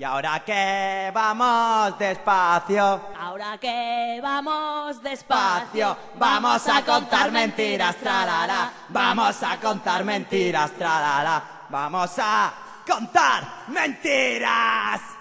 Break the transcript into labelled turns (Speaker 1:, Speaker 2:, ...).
Speaker 1: Y ahora que vamos despacio,
Speaker 2: Ahora que vamos despacio,
Speaker 1: vamos a contar mentiras, tralala, vamos a contar mentiras, tralala, vamos a contar mentiras.